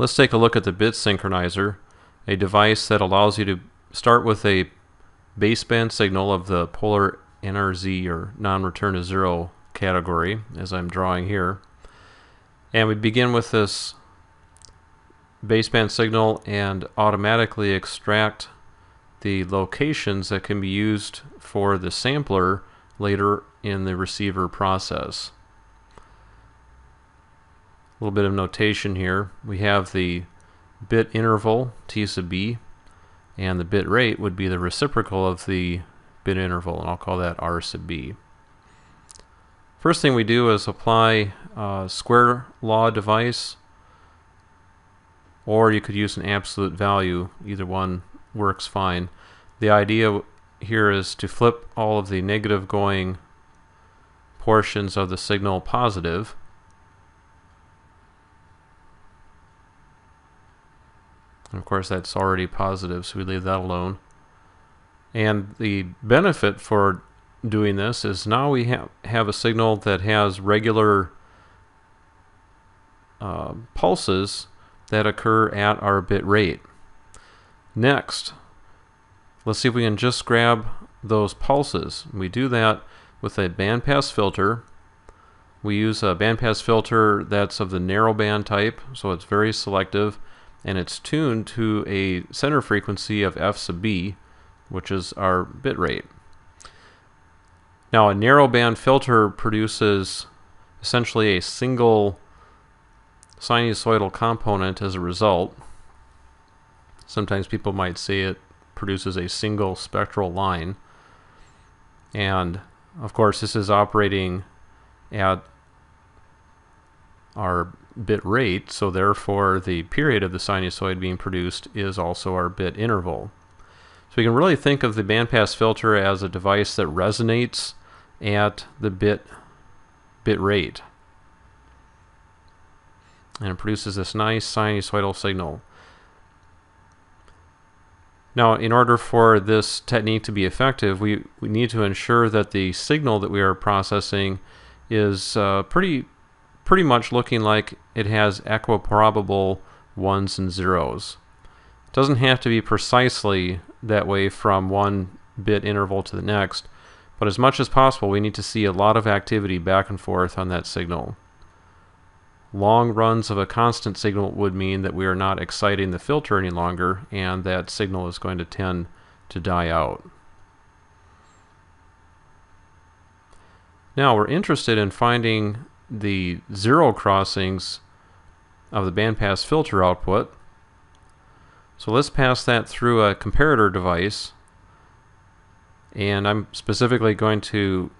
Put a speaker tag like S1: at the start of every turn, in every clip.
S1: Let's take a look at the bit synchronizer, a device that allows you to start with a baseband signal of the polar NRZ or non-return to zero category as I'm drawing here. And we begin with this baseband signal and automatically extract the locations that can be used for the sampler later in the receiver process. A little bit of notation here. We have the bit interval, T sub b, and the bit rate would be the reciprocal of the bit interval, and I'll call that R sub b. First thing we do is apply a square law device, or you could use an absolute value. Either one works fine. The idea here is to flip all of the negative going portions of the signal positive. Of course that's already positive, so we leave that alone. And the benefit for doing this is now we have, have a signal that has regular uh, pulses that occur at our bit rate. Next, let's see if we can just grab those pulses. We do that with a bandpass filter. We use a bandpass filter that's of the narrowband type, so it's very selective, and it's tuned to a center frequency of f sub b, which is our bit rate. Now a narrowband filter produces essentially a single sinusoidal component as a result. Sometimes people might say it produces a single spectral line. And of course this is operating at our bit rate, so therefore the period of the sinusoid being produced is also our bit interval. So we can really think of the bandpass filter as a device that resonates at the bit bit rate. And it produces this nice sinusoidal signal. Now, in order for this technique to be effective, we, we need to ensure that the signal that we are processing is uh, pretty, pretty much looking like it has equiprobable ones and zeros. It doesn't have to be precisely that way from one bit interval to the next, but as much as possible, we need to see a lot of activity back and forth on that signal. Long runs of a constant signal would mean that we are not exciting the filter any longer, and that signal is going to tend to die out. Now we're interested in finding the zero crossings of the bandpass filter output. So let's pass that through a comparator device and I'm specifically going to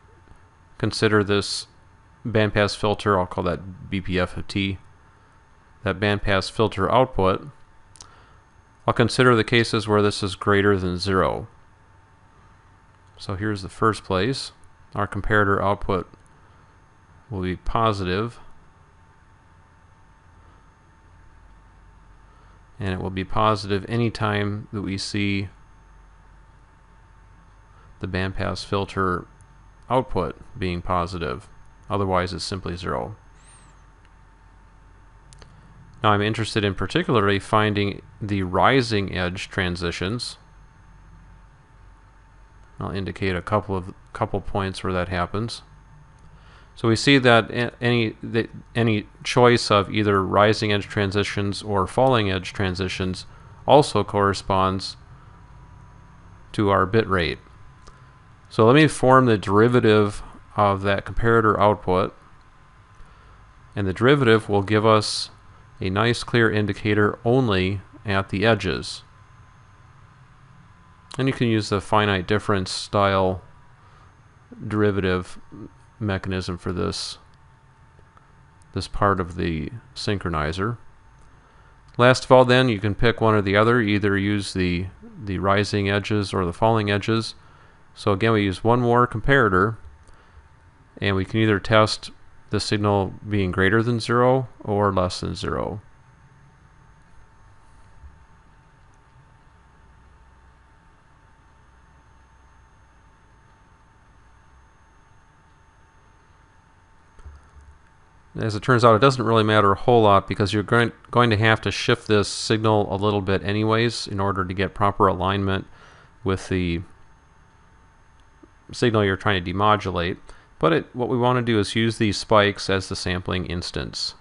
S1: consider this bandpass filter, I'll call that BPF of T, that bandpass filter output. I'll consider the cases where this is greater than zero. So here's the first place. Our comparator output will be. And it will be positive anytime that we see the bandpass filter output being positive. Otherwise, it's simply zero. Now I'm interested in particularly finding the rising edge transitions. I'll indicate a couple of couple points where that happens. So we see that any any choice of either rising edge transitions or falling edge transitions also corresponds to our bit rate. So let me form the derivative of that comparator output. And the derivative will give us a nice clear indicator only at the edges. And you can use the finite difference style derivative mechanism for this this part of the synchronizer. Last of all then you can pick one or the other, either use the the rising edges or the falling edges. So again, we use one more comparator, and we can either test the signal being greater than zero or less than zero. As it turns out, it doesn't really matter a whole lot because you're going, to have to shift this signal a little bit anyways in order to get proper alignment with the signal you're trying to demodulate. But it, what we want to do is use these spikes as the sampling instance.